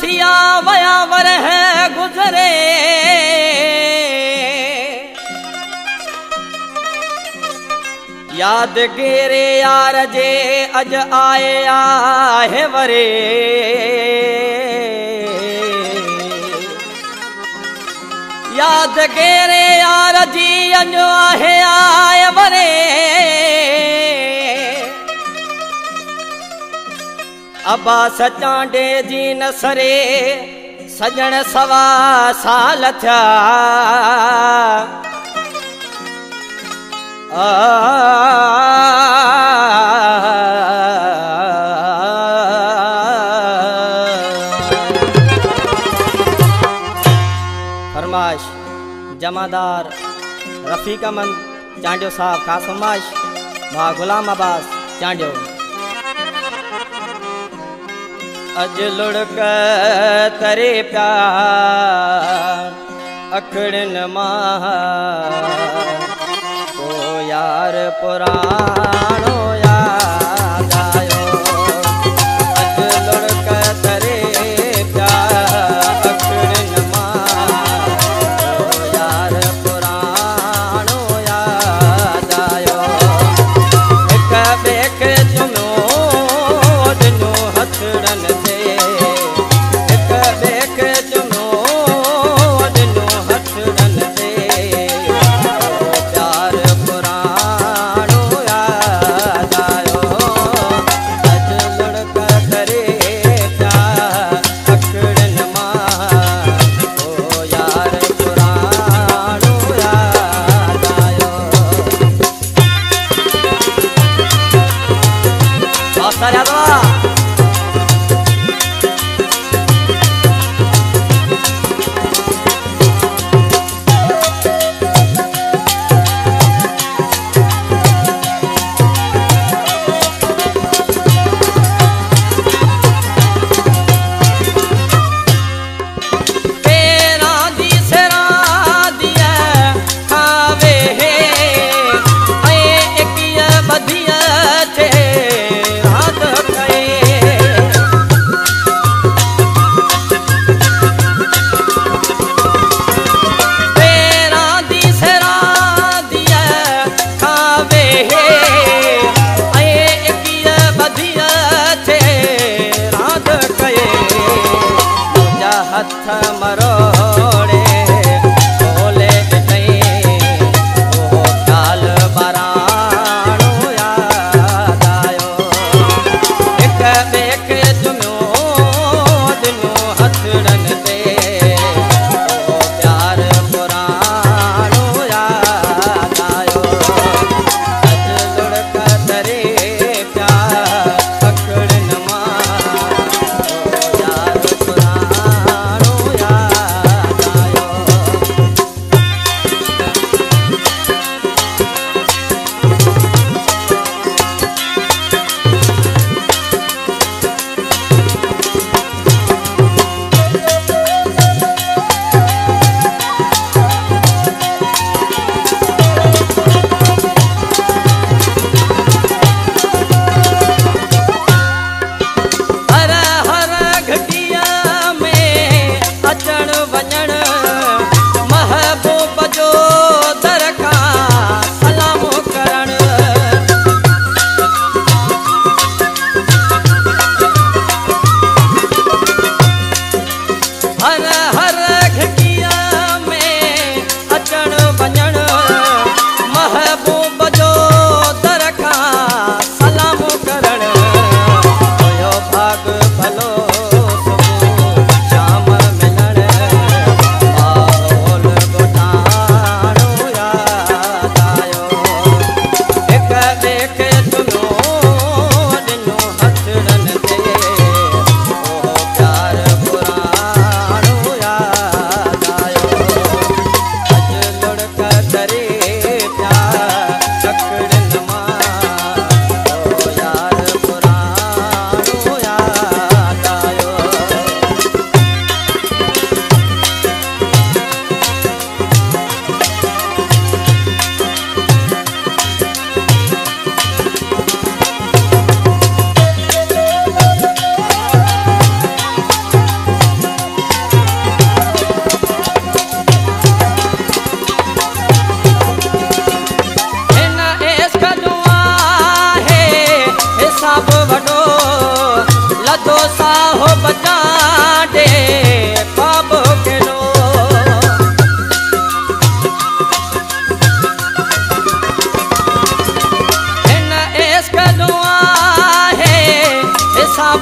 ٿيا ويا ور گذري ياد گيري يار جي اڄ آهي وري ياد گيري يار جي اڄ آهي آئي وري अब्बास चांडे जी नसरे, सजण सवा साल थिया। फरमाश जमादार रफ़ीक अमन, चांडियो साहब ख़ासि फरमाश माँ ग़ुलाम अब्बास, चांडियो। लुड़क तरे पिया अखड़नि मां को यार पुराणो मरो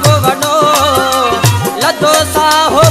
وڏو لتو ساهه